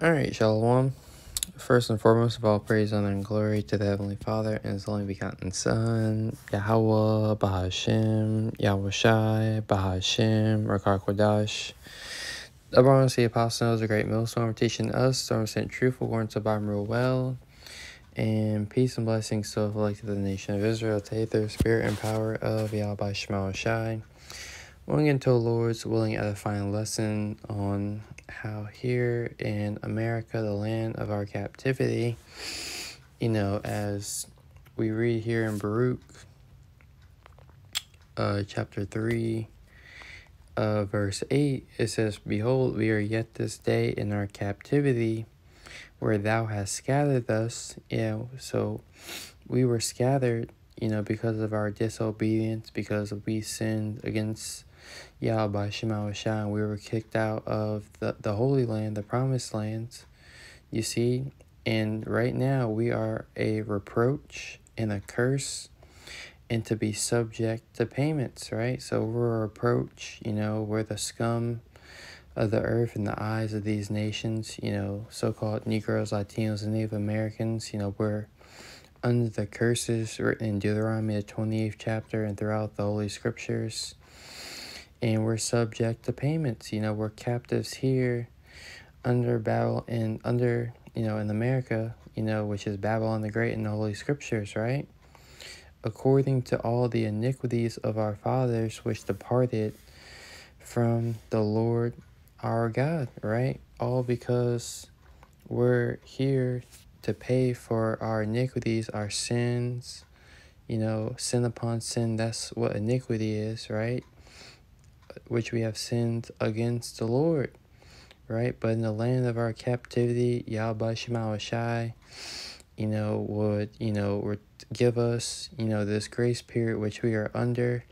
Alright, Shalom. First and foremost of all praise, honor, and glory to the Heavenly Father and His only begotten Son, Yahweh, Bahashim, Yahweh Shai, Bahashim, Rakar Kodash. Abram the Apostle knows a great millstone teaching us, storm sent truth according to Bible real well. And peace and blessings to the to the nation of Israel, take their spirit and power of Yahweh Shema Shai. Going into the Lord's willing edifying lesson on how here in America, the land of our captivity, you know, as we read here in Baruch, uh, chapter 3, uh, verse 8, it says, Behold, we are yet this day in our captivity, where thou hast scattered us. Yeah, so we were scattered, you know, because of our disobedience, because we sinned against Yahweh Shema Shah, we were kicked out of the, the Holy Land, the Promised Lands. You see, and right now we are a reproach and a curse and to be subject to payments, right? So we're a reproach, you know, we're the scum of the earth in the eyes of these nations, you know, so called Negroes, Latinos, and Native Americans, you know, we're under the curses written in Deuteronomy, the 28th chapter, and throughout the Holy Scriptures and we're subject to payments. You know, we're captives here under Babel and under, you know, in America, you know, which is Babylon the Great in the Holy Scriptures, right? According to all the iniquities of our fathers which departed from the Lord our God, right? All because we're here to pay for our iniquities, our sins, you know, sin upon sin. That's what iniquity is, right? Which we have sinned against the Lord, right? But in the land of our captivity, Yahweh Shai, you know, would, you know, would give us, you know, this grace period which we are under,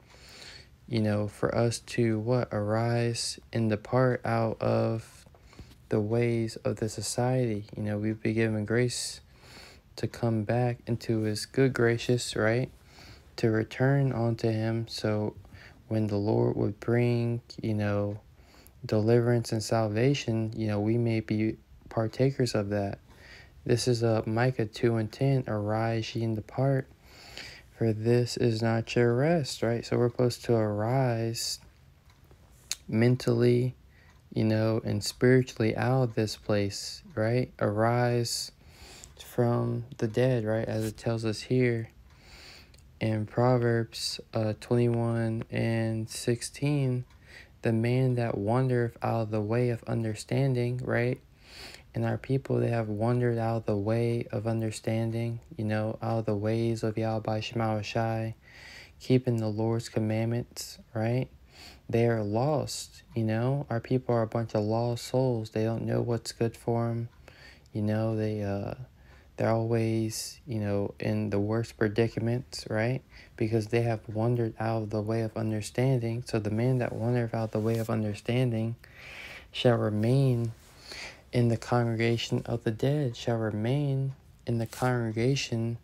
you know, for us to what? Arise and depart out of the ways of the society. You know, we've been given grace to come back into his good gracious, right? To return unto him. So when the Lord would bring, you know, deliverance and salvation, you know, we may be partakers of that. This is a Micah 2 and 10, arise ye and depart, for this is not your rest, right? So we're supposed to arise mentally, you know, and spiritually out of this place, right? Arise from the dead, right? As it tells us here in Proverbs uh, 21 and 16, the man that wandereth out of the way of understanding, right? And our people, they have wandered out of the way of understanding, you know, out of the ways of Yahweh Shema Shai, keeping the Lord's commandments, right? They are lost, you know. Our people are a bunch of lost souls. They don't know what's good for them. You know, they, uh, they're always, you know, in the worst predicaments, right? Because they have wandered out of the way of understanding. So the man that wandereth out of the way of understanding shall remain in the congregation of the dead, shall remain in the congregation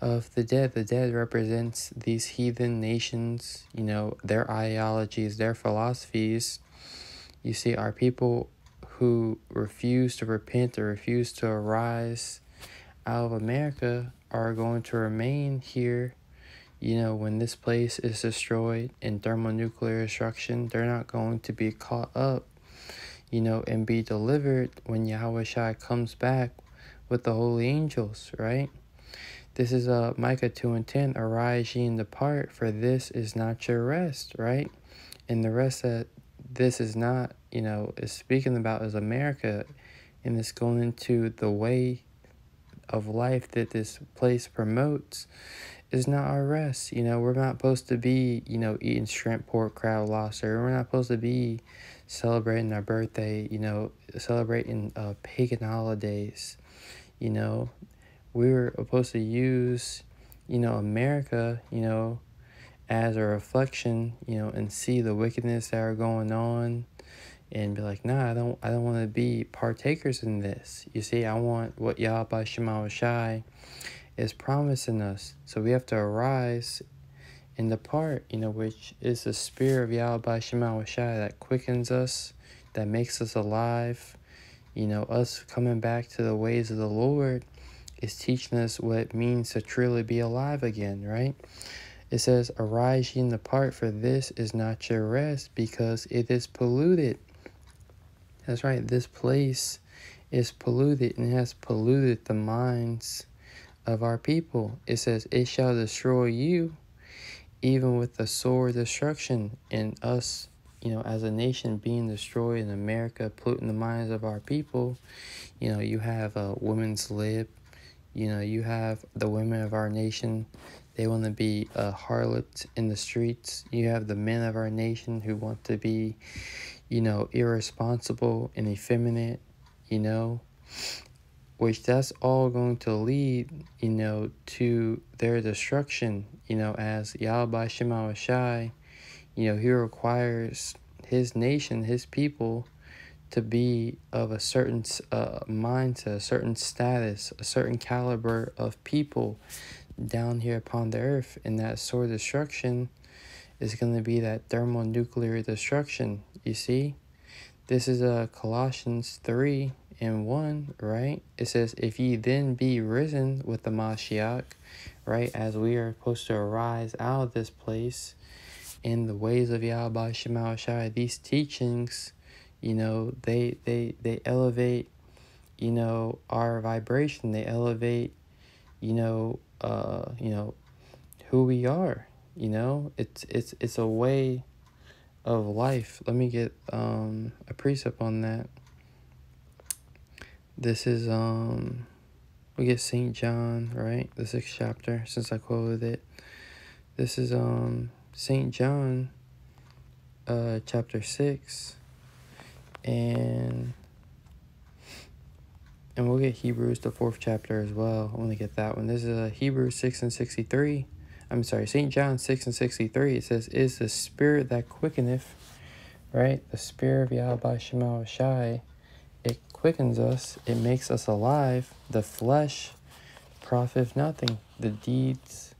of the dead. The dead represents these heathen nations, you know, their ideologies, their philosophies. You see, our people who refuse to repent or refuse to arise out of America are going to remain here. You know, when this place is destroyed in thermonuclear destruction, they're not going to be caught up, you know, and be delivered when Yahweh Shai comes back with the holy angels, right? This is uh, Micah 2 and 10. Arise ye and depart, for this is not your rest, right? And the rest that this is not, you know, is speaking about is America, and it's going into the way of life that this place promotes is not our rest. You know, we're not supposed to be, you know, eating shrimp, pork, crab, lobster. We're not supposed to be celebrating our birthday, you know, celebrating uh, pagan holidays. You know, we were supposed to use, you know, America, you know, as a reflection, you know, and see the wickedness that are going on and be like, nah, I don't I don't want to be partakers in this. You see, I want what Yahweh Shema Shai is promising us. So we have to arise in the part, you know, which is the spirit of Yahweh Shema Shai that quickens us, that makes us alive, You know, us coming back to the ways of the Lord is teaching us what it means to truly be alive again, right? It says, Arise ye and depart, for this is not your rest, because it is polluted. That's right, this place is polluted and has polluted the minds of our people. It says, It shall destroy you, even with the sore destruction, and us, you know, as a nation being destroyed in America, polluting the minds of our people. You know, you have a woman's lib, you know, you have the women of our nation they want to be uh, a harlot in the streets. You have the men of our nation who want to be, you know, irresponsible and effeminate, you know, which that's all going to lead, you know, to their destruction, you know, as Yahweh Shema Shai, you know, he requires his nation, his people, to be of a certain uh, mindset, a certain status, a certain caliber of people down here upon the earth. And that sword destruction is going to be that thermonuclear destruction. You see? This is a uh, Colossians 3 and 1, right? It says, If ye then be risen with the Mashiach, right, as we are supposed to arise out of this place in the ways of Yahweh Shema Shai, these teachings, you know, they, they, they elevate, you know, our vibration. They elevate, you know, uh, you know, who we are. You know, it's it's it's a way of life. Let me get um a precept on that. This is um we get Saint John, right? The sixth chapter, since I quoted it. This is um Saint John uh chapter six and and we'll get Hebrews, the fourth chapter as well. I want to get that one. This is uh, Hebrews 6 and 63. I'm sorry, St. John 6 and 63. It says, Is the spirit that quickeneth, right? The spirit of Yahweh Shai, it quickens us, it makes us alive. The flesh profit nothing. The deeds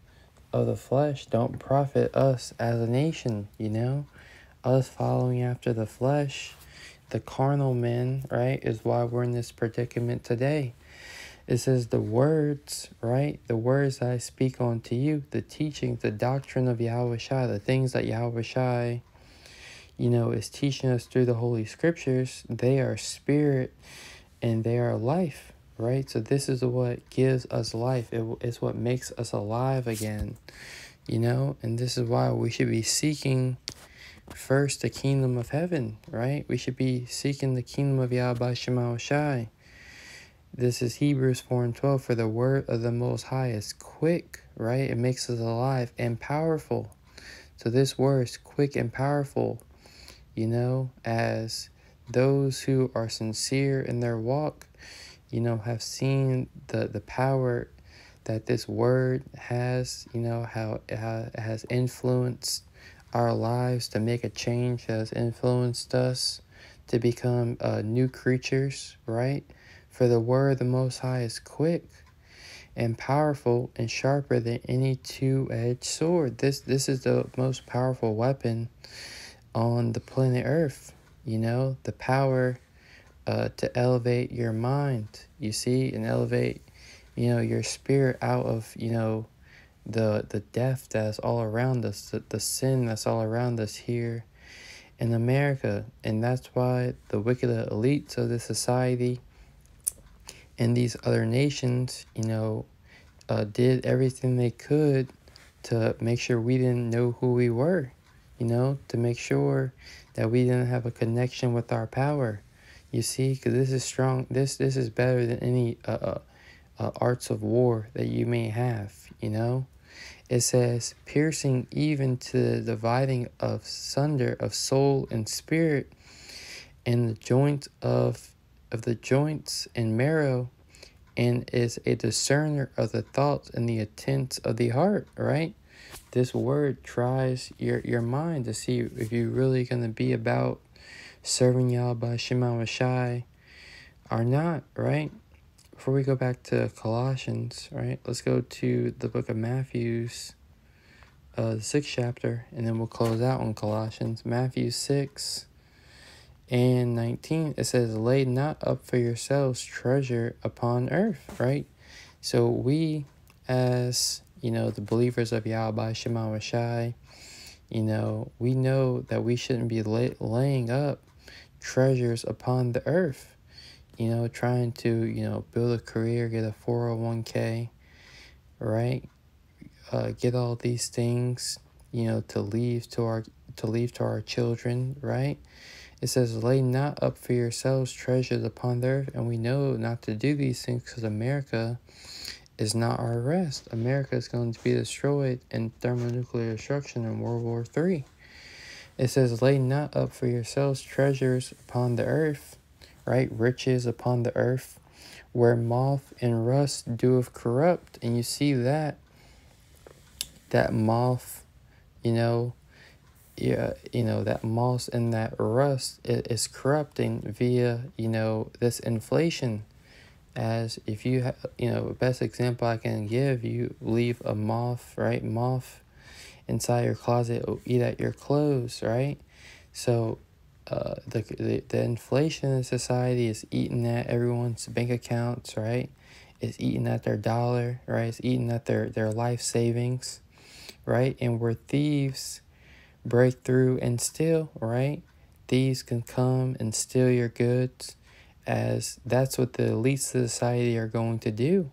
of the flesh don't profit us as a nation, you know? Us following after the flesh the carnal men, right, is why we're in this predicament today. It says the words, right? The words I speak unto you, the teaching, the doctrine of Yahweh Shai, the things that Yahweh Shai, you know, is teaching us through the Holy Scriptures, they are spirit and they are life, right? So this is what gives us life. It is what makes us alive again, you know? And this is why we should be seeking first the kingdom of heaven, right? We should be seeking the kingdom of Yahweh Shai. This is Hebrews 4 and 12. For the word of the Most High is quick, right? It makes us alive and powerful. So this word is quick and powerful, you know, as those who are sincere in their walk, you know, have seen the, the power that this word has, you know, how it has influenced our lives to make a change has influenced us to become uh, new creatures, right? For the word of the Most High is quick and powerful and sharper than any two-edged sword. This this is the most powerful weapon on the planet Earth. You know, the power uh, to elevate your mind. You see, and elevate, you know, your spirit out of you know the the death that's all around us, the, the sin that's all around us here in America. And that's why the wicked elites of the society and these other nations, you know, uh, did everything they could to make sure we didn't know who we were, you know, to make sure that we didn't have a connection with our power. You see, because this is strong. This this is better than any uh, uh, uh, arts of war that you may have. You know, it says, piercing even to the dividing of sunder of soul and spirit, and the joint of of the joints and marrow, and is a discerner of the thoughts and the intents of the heart, right? This word tries your, your mind to see if you're really going to be about serving Yahweh by Shema Shai or not, right? before we go back to Colossians, right, let's go to the book of Matthew's, uh, the sixth chapter, and then we'll close out on Colossians. Matthew 6 and 19 it says lay not up for yourselves treasure upon earth right? So we as you know the believers of Yahweh Shema Rashai you know we know that we shouldn't be lay, laying up treasures upon the earth you know trying to you know build a career get a 401k right? Uh, get all these things you know to leave to our to leave to our children right it says, Lay not up for yourselves treasures upon the earth. And we know not to do these things because America is not our rest. America is going to be destroyed in thermonuclear destruction in World War III. It says, Lay not up for yourselves treasures upon the earth, right? Riches upon the earth, where moth and rust doeth corrupt. And you see that, that moth, you know, yeah, you know, that moss and that rust is corrupting via, you know, this inflation. As if you have, you know, the best example I can give, you leave a moth, right? Moth inside your closet will eat at your clothes, right? So, uh, the, the, the inflation in society is eating at everyone's bank accounts, right? It's eating at their dollar, right? It's eating at their, their life savings, right? And we're thieves break through and steal, right? Thieves can come and steal your goods as that's what the elites of society are going to do.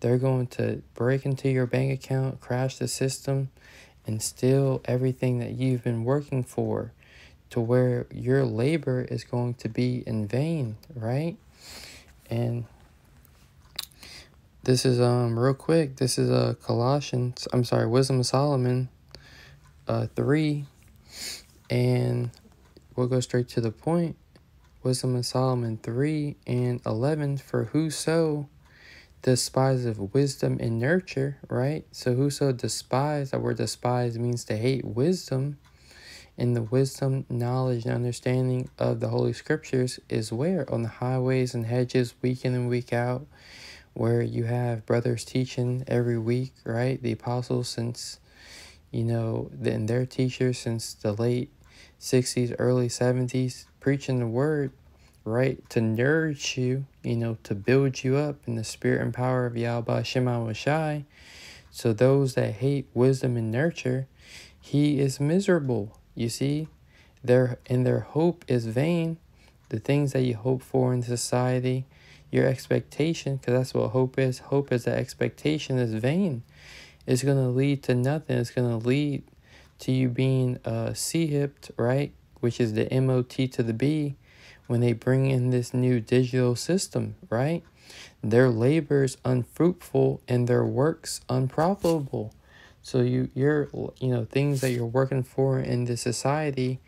They're going to break into your bank account, crash the system, and steal everything that you've been working for to where your labor is going to be in vain, right? And this is um real quick. This is a uh, Colossians. I'm sorry, Wisdom of Solomon uh, 3, and we'll go straight to the point. Wisdom of Solomon 3 and 11, for whoso despises wisdom and nurture, right? So whoso despise, that word despise means to hate wisdom, and the wisdom, knowledge, and understanding of the Holy Scriptures is where? On the highways and hedges, week in and week out, where you have brothers teaching every week, right? The apostles since you know, and their teachers since the late 60s, early 70s, preaching the word, right? To nourish you, you know, to build you up in the spirit and power of Yahweh Shema Washai. So those that hate wisdom and nurture, he is miserable. You see, their and their hope is vain. The things that you hope for in society, your expectation, because that's what hope is. Hope is that expectation is vain it's going to lead to nothing. It's going to lead to you being uh, C-hipped, right? Which is the MOT to the B when they bring in this new digital system, right? Their labor is unfruitful and their works unprofitable. So you you're you know things that you're working for in the society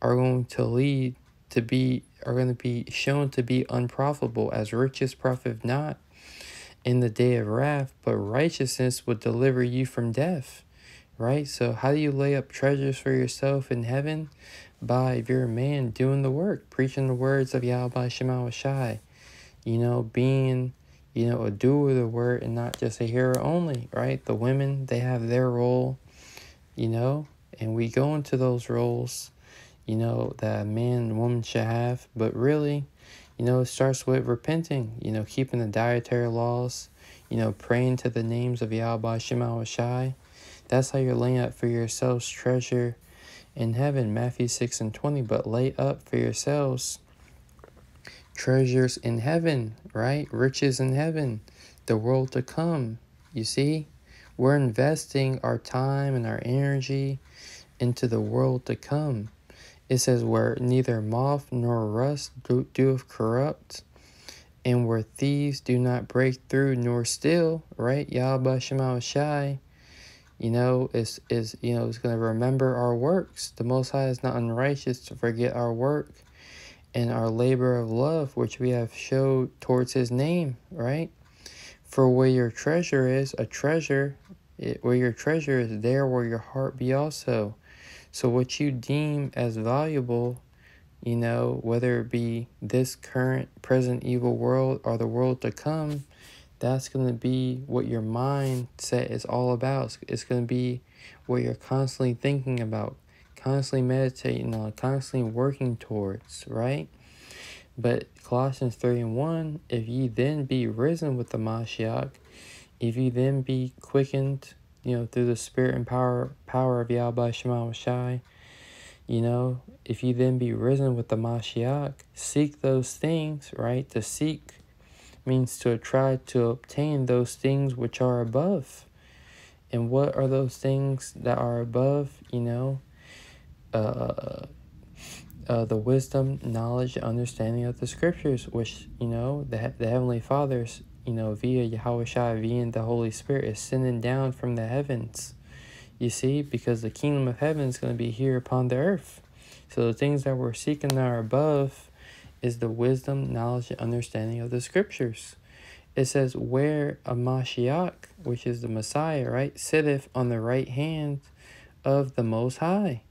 are going to lead to be are going to be shown to be unprofitable as riches profit not in the day of wrath, but righteousness will deliver you from death. Right? So, how do you lay up treasures for yourself in heaven? By if you're a man doing the work, preaching the words of Yahweh Shema Shai. You know, being, you know, a doer of the word and not just a hearer only, right? The women, they have their role, you know, and we go into those roles, you know, that a man and woman should have, but really, you know, it starts with repenting, you know, keeping the dietary laws, you know, praying to the names of Yahweh Shema Shai. That's how you're laying up for yourselves treasure in heaven, Matthew 6 and 20. But lay up for yourselves treasures in heaven, right? Riches in heaven, the world to come. You see, we're investing our time and our energy into the world to come. It says, Where neither moth nor rust do, doeth corrupt, and where thieves do not break through nor steal, right? Yahweh Shema Shai, you know, is, is you know, going to remember our works. The Most High is not unrighteous to forget our work and our labor of love, which we have showed towards His name, right? For where your treasure is, a treasure, it, where your treasure is, there will your heart be also. So, what you deem as valuable, you know, whether it be this current, present evil world or the world to come, that's going to be what your mindset is all about. It's going to be what you're constantly thinking about, constantly meditating on, constantly working towards, right? But Colossians 3 and 1, if ye then be risen with the Mashiach, if ye then be quickened, you know, through the spirit and power power of Yahweh Shema Shai, you know, if you then be risen with the Mashiach, seek those things, right? To seek means to try to obtain those things which are above. And what are those things that are above? You know, uh, uh, the wisdom, knowledge, understanding of the scriptures, which, you know, the, the Heavenly Fathers, you know, via Yahweh Shai, via the Holy Spirit, is sending down from the heavens. You see, because the kingdom of heaven is going to be here upon the earth. So the things that we're seeking that are above is the wisdom, knowledge, and understanding of the scriptures. It says, Where a Mashiach, which is the Messiah, right, sitteth on the right hand of the Most High.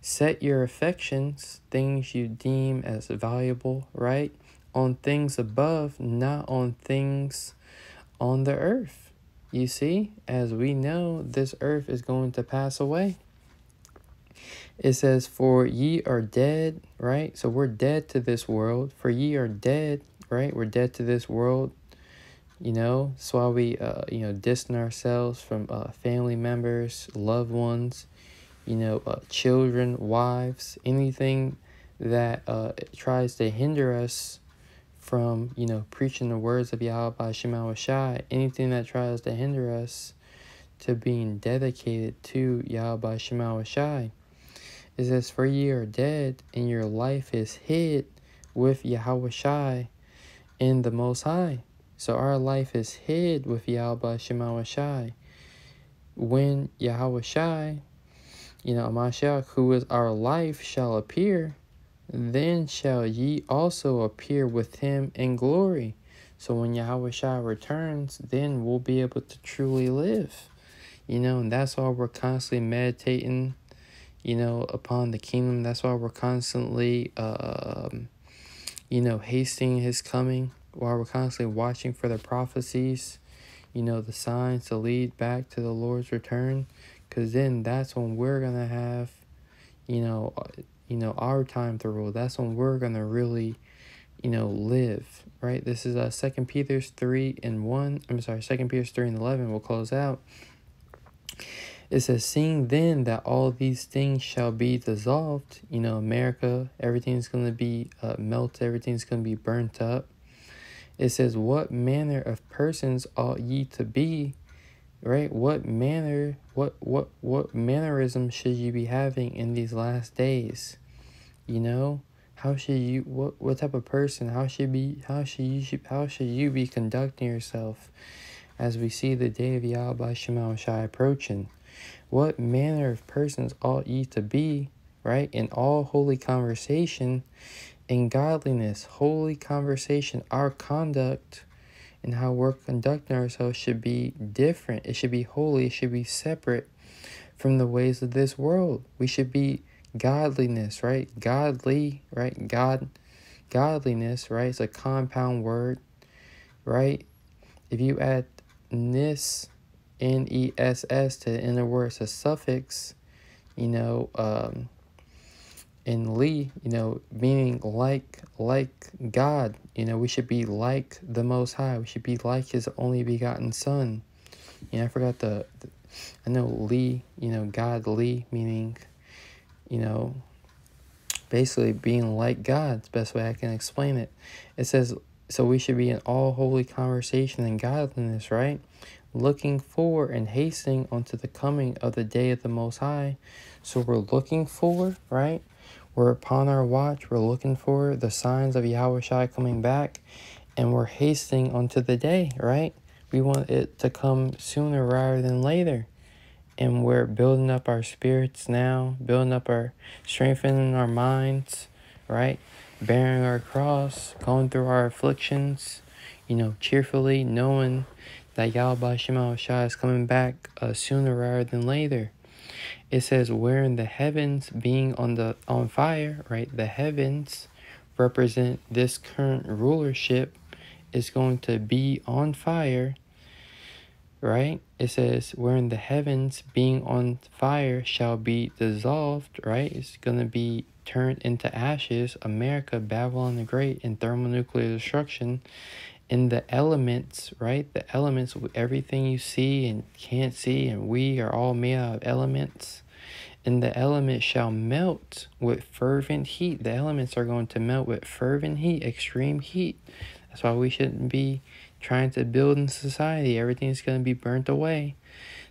Set your affections, things you deem as valuable, right, on things above, not on things on the earth. You see, as we know, this earth is going to pass away. It says, For ye are dead, right? So we're dead to this world. For ye are dead, right? We're dead to this world. You know, that's why we, uh, you know, distance ourselves from uh, family members, loved ones, you know, uh, children, wives, anything that uh, tries to hinder us from, you know, preaching the words of Yahweh Shema Shai, anything that tries to hinder us to being dedicated to Yahweh Shema Shai. It says, For ye are dead, and your life is hid with Yahweh Shai in the Most High. So our life is hid with Yahweh Shema Shai. When Yahweh Shai, you know, Mashiach, who is our life, shall appear, then shall ye also appear with him in glory. So when Yahweh Shai returns, then we'll be able to truly live. You know, and that's why we're constantly meditating you know, upon the kingdom. That's why we're constantly, um, you know, hasting his coming, while we're constantly watching for the prophecies, you know, the signs to lead back to the Lord's return. Because then that's when we're going to have, you know, you know, our time to rule. That's when we're going to really, you know, live, right? This is uh, Second Peter 3 and 1. I'm sorry, Second Peter 3 and 11. We'll close out. It says, Seeing then that all these things shall be dissolved, you know, America, everything's going to be uh, melted, everything's going to be burnt up. It says, What manner of persons ought ye to be? Right? What manner, what, what, what mannerism should you be having in these last days? You know, how should you, what, what type of person, how should be, how should you, should how should you be conducting yourself as we see the day of Yahweh Shema Shai approaching? What manner of persons ought ye to be, right? In all holy conversation, in godliness, holy conversation, our conduct and how we're conducting ourselves should be different. It should be holy, it should be separate from the ways of this world. We should be godliness, right? Godly, right? God godliness, right? It's a compound word, right? If you add ness N-E-S-S to the inner word. It's a suffix, you know, um, in Lee, you know, meaning like, like God. You know, we should be like the Most High. We should be like His only begotten Son. You know, I forgot the, the I know Lee, you know, God Lee, meaning, you know, basically being like God. It's best way I can explain it. It says, so we should be in all holy conversation and godliness, right? looking for and hastening unto the coming of the day of the Most High. So we're looking for, right? We're upon our watch. We're looking for the signs of Yahweh coming back, and we're hastening unto the day, right? We want it to come sooner rather than later. And we're building up our spirits now, building up our, strengthening our minds, right? Bearing our cross, going through our afflictions, you know, cheerfully, knowing that Yahweh Shema is coming back uh, sooner rather than later. It says, where in the heavens being on the on fire, right? The heavens represent this current rulership is going to be on fire, right? It says, wherein the heavens being on fire shall be dissolved, right? It's going to be turned into ashes. America, Babylon the Great, and thermonuclear destruction. In the elements, right? The elements, everything you see and can't see, and we are all made out of elements. And the elements shall melt with fervent heat. The elements are going to melt with fervent heat, extreme heat. That's why we shouldn't be trying to build in society. Everything's going to be burnt away.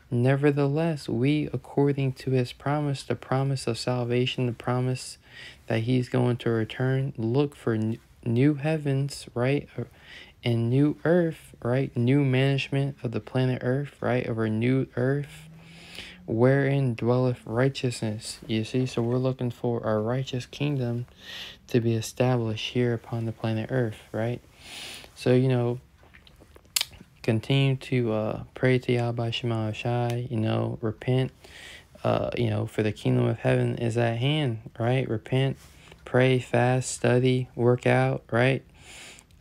Nevertheless, we, according to his promise, the promise of salvation, the promise that he's going to return, look for new heavens, right? Uh, And new earth, right? New management of the planet earth, right? Of our new earth, wherein dwelleth righteousness. You see, so we're looking for our righteous kingdom to be established here upon the planet earth, right? So, you know, continue to uh, pray to Yahweh Shema Shai, you know, repent, uh, you know, for the kingdom of heaven is at hand, right? Repent, pray, fast, study, work out, right?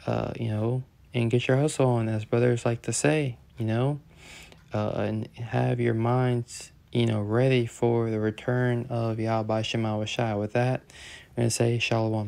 Uh, you know, and get your hustle on, as brothers like to say, you know, uh, and have your minds, you know, ready for the return of Yahweh Shema Shai. With that, I'm going to say Shalom.